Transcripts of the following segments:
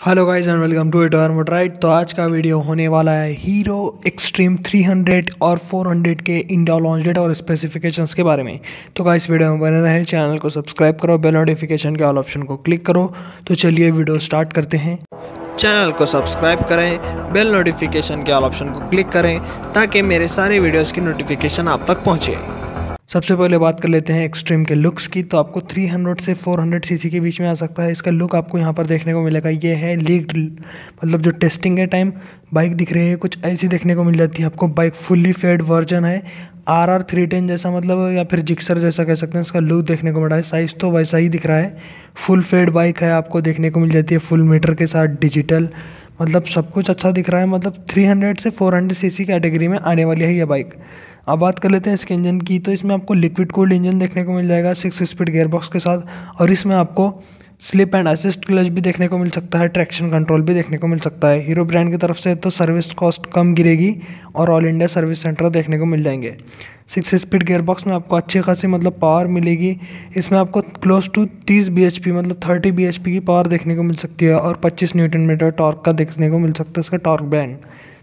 Hello guys and welcome to it मोट right तो आज का वीडियो होने वाला है हीरो एक्सट्रीम 300 और 400 के इंडिया लॉन्च डेट और स्पेसिफिकेशंस के बारे में। तो गाइस वीडियो में बने रहे चैनल को सब्सक्राइब करो बेल नोटिफिकेशन के ऑल ऑप्शन को क्लिक करो। तो चलिए वीडियो स्टार्ट करते हैं। चैनल को सब्सक्राइब करें बेल नोटिफिकेशन के ऑल ऑप्शन को क्लिक करें, ताकि मेरे सारे वीडियोज़ की नोटिफिकेशन आप तक पहुँचे। सबसे पहले बात कर लेते हैं एक्सट्रीम के लुक्स की। तो आपको 300 से 400 सीसी के बीच में आ सकता है। इसका लुक आपको यहाँ पर देखने को मिलेगा। ये है लीग मतलब जो टेस्टिंग के टाइम बाइक दिख रही है, कुछ ऐसी देखने को मिल जाती है। आपको बाइक फुल्ली फेड वर्जन है। आर आर थ्री टेन जैसा मतलब या फिर जिक्सर जैसा कह सकते हैं। इसका लुक देखने को मिला है। साइज़ तो वैसा ही दिख रहा है। फुल फेड बाइक है, आपको देखने को मिल जाती है। फुल मीटर के साथ डिजिटल मतलब सब कुछ अच्छा दिख रहा है मतलब 300 से 400 सीसी कैटेगरी में आने वाली है ये बाइक अब बात कर लेते हैं इसके इंजन की तो इसमें आपको लिक्विड कोल्ड इंजन देखने को मिल जाएगा सिक्स स्पीड गेयरबॉक्स के साथ, और इसमें आपको स्लिप एंड असिस्ट क्लच भी देखने को मिल सकता है, ट्रैक्शन कंट्रोल भी देखने को मिल सकता है। हीरो ब्रांड की तरफ़ से तो सर्विस कॉस्ट कम गिरेगी और ऑल इंडिया सर्विस सेंटर देखने को मिल जाएँगे। सिक्स स्पीड गेयरबॉक्स में आपको अच्छी खासी मतलब पावर मिलेगी। इसमें आपको क्लोज टू तीस बी मतलब थर्टी बी की पावर देखने को मिल सकती है और पच्चीस न्यूटन मीटर टॉर्क का देखने को मिल सकता है, इसका टॉर्क बैंड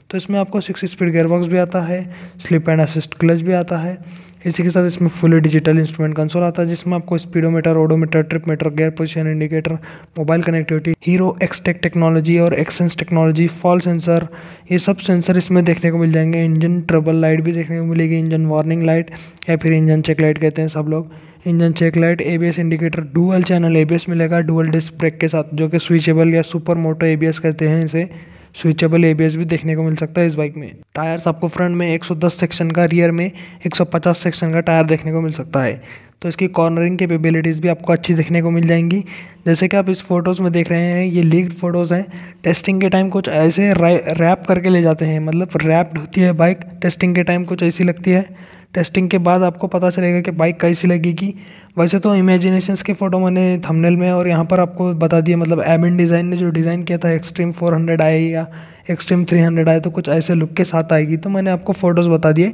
तो इसमें आपको सिक्स स्पीड गेयरबॉक्स भी आता है स्लिप एंड असिस्ट क्लच भी आता है। इसी के साथ इसमें फुली डिजिटल इंस्ट्रूमेंट कंसोल आता है, जिसमें आपको speedometer odometer trip meter gear position indicator mobile connectivity Hero Xtec technology और एक्सेंस टेक्नोलॉजी फॉल सेंसर ये सब सेंसर इसमें देखने को मिल जाएँगे। इंजन ट्रबल लाइट भी देखने को मिलेगी इंजन वार्निंग लाइट या फिर इंजन चेक लाइट कहते हैं सब लोग। Engine check light ABS indicator dual channel ABS मिलेगा डुअल डिस्क ब्रेक के साथ, जो कि स्विचेबल या सुपर मोटो एबीएस कहते हैं इसे। स्विचेबल एबीएस भी देखने को मिल सकता है इस बाइक में। टायर्स आपको फ्रंट में 110 सेक्शन का रियर में 150 सेक्शन का टायर देखने को मिल सकता है। तो इसकी कॉर्नरिंग कैपेबिलिटीज़ भी आपको अच्छी देखने को मिल जाएँगी। जैसे कि आप इस फ़ोटोज़ में देख रहे हैं, ये लीक्ड फ़ोटोज़ हैं। टेस्टिंग के टाइम कुछ ऐसे रैप करके ले जाते हैं। मतलब रैप्ड होती है बाइक टेस्टिंग के टाइम कुछ ऐसी लगती है। टेस्टिंग के बाद आपको पता चलेगा कि बाइक कैसी लगेगी वैसे तो इमेजिनेशंस के फ़ोटो मैंने थंबनेल में और यहाँ पर आपको बता दिया मतलब एबिन डिज़ाइन ने जो डिज़ाइन किया था एक्सट्रीम 400 आए या एक्सट्रीम 300 आए तो कुछ ऐसे लुक के साथ आएगी। तो मैंने आपको फ़ोटोज़ बता दिए।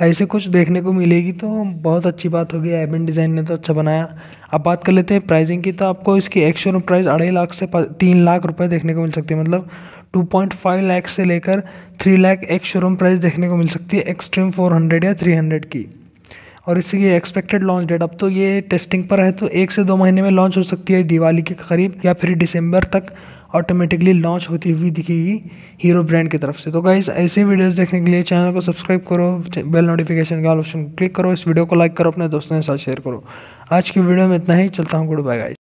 ऐसे कुछ देखने को मिलेगी तो बहुत अच्छी बात होगी। एबिन डिज़ाइन ने तो अच्छा बनाया। अब बात कर लेते हैं प्राइसिंग की। तो आपको इसकी एक शोरूम प्राइस अढ़ाई लाख से तीन लाख रुपये देखने को मिल सकती है। मतलब 2.5 लाख से लेकर 3 लाख एक शोरूम प्राइस देखने को मिल सकती है एक्सट्रीम 400 या 300 की। और इसकी एक्सपेक्टेड लॉन्च डेट अब तो ये टेस्टिंग पर है तो एक से दो महीने में लॉन्च हो सकती है दिवाली के करीब या फिर दिसंबर तक ऑटोमेटिकली लॉन्च होती हुई दिखेगी हीरो ब्रांड की तरफ़ से। तो गाइस ऐसे वीडियोस देखने के लिए चैनल को सब्सक्राइब करो बेल नोटिफिकेशन का ऑप्शन क्लिक करो, इस वीडियो को लाइक करो, अपने दोस्तों के साथ शेयर करो। आज की वीडियो में इतना ही, चलता हूँ गुड बाय गाइस